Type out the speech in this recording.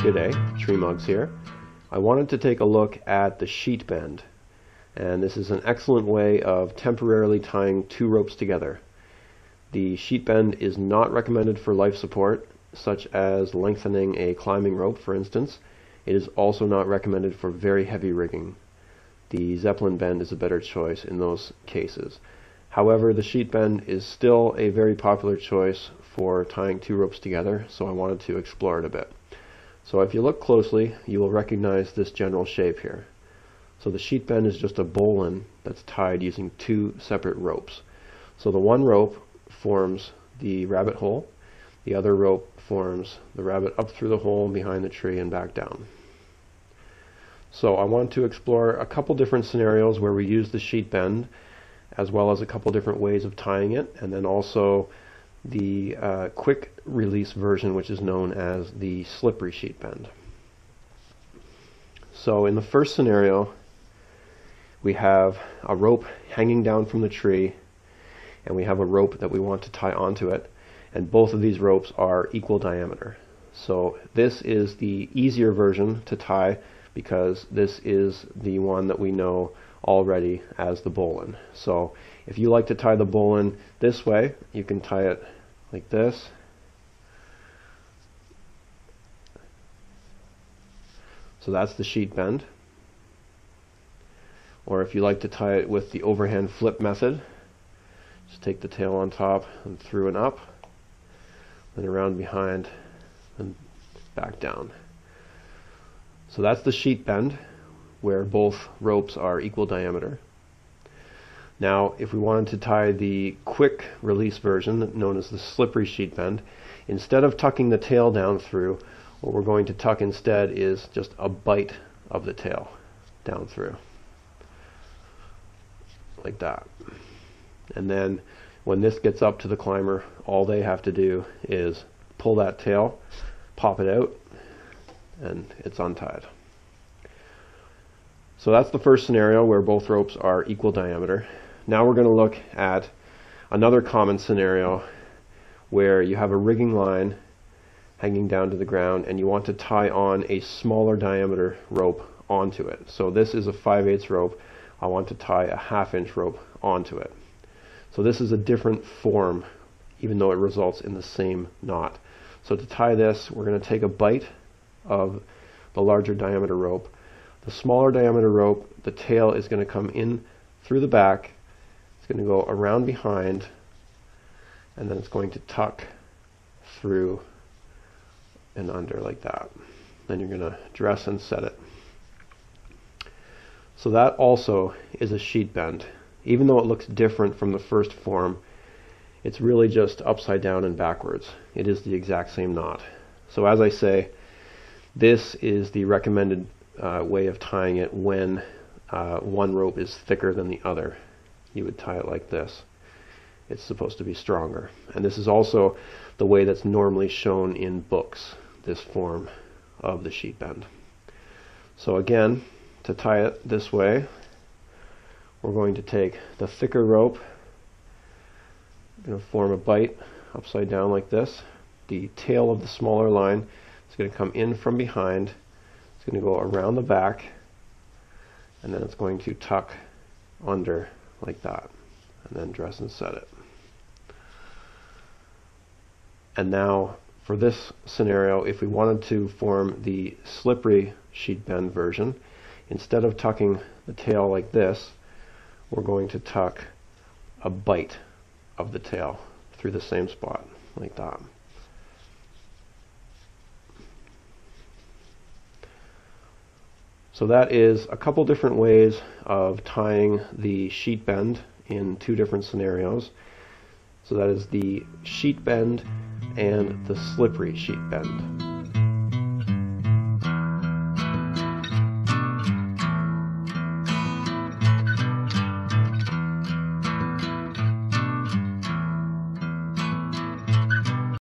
Good day, TreeMuggs here. I wanted to take a look at the sheet bend and this is an excellent way of temporarily tying two ropes together. The sheet bend is not recommended for life support such as lengthening a climbing rope for instance. It is also not recommended for very heavy rigging. The Zeppelin bend is a better choice in those cases. However, the sheet bend is still a very popular choice for tying two ropes together, so I wanted to explore it a bit. So if you look closely, you will recognize this general shape here. So the sheet bend is just a bowline that's tied using two separate ropes. So the one rope forms the rabbit hole, the other rope forms the rabbit up through the hole behind the tree and back down. So I want to explore a couple different scenarios where we use the sheet bend as well as a couple different ways of tying it and then also the uh, quick release version which is known as the slippery sheet bend. So in the first scenario we have a rope hanging down from the tree and we have a rope that we want to tie onto it and both of these ropes are equal diameter. So this is the easier version to tie because this is the one that we know already as the bowline. So if you like to tie the bowline this way, you can tie it like this. So that's the sheet bend. Or if you like to tie it with the overhand flip method, just take the tail on top and through and up, then around behind and back down. So that's the sheet bend where both ropes are equal diameter. Now, if we wanted to tie the quick release version, known as the slippery sheet bend, instead of tucking the tail down through, what we're going to tuck instead is just a bite of the tail down through. Like that. And then when this gets up to the climber, all they have to do is pull that tail, pop it out, and it's untied. So that's the first scenario where both ropes are equal diameter. Now we're going to look at another common scenario where you have a rigging line hanging down to the ground and you want to tie on a smaller diameter rope onto it. So this is a 5 8 rope. I want to tie a half inch rope onto it. So this is a different form even though it results in the same knot. So to tie this, we're going to take a bite of the larger diameter rope. The smaller diameter rope, the tail is going to come in through the back. Going to go around behind and then it's going to tuck through and under like that. Then you're going to dress and set it. So that also is a sheet bend. Even though it looks different from the first form, it's really just upside down and backwards. It is the exact same knot. So as I say, this is the recommended uh, way of tying it when uh, one rope is thicker than the other. You would tie it like this. It's supposed to be stronger. And this is also the way that's normally shown in books, this form of the sheet bend. So again, to tie it this way, we're going to take the thicker rope, going to form a bite upside down like this. The tail of the smaller line is going to come in from behind. It's going to go around the back, and then it's going to tuck under like that, and then dress and set it. And now for this scenario, if we wanted to form the slippery sheet bend version, instead of tucking the tail like this, we're going to tuck a bite of the tail through the same spot, like that. So that is a couple different ways of tying the sheet bend in two different scenarios. So that is the sheet bend and the slippery sheet bend.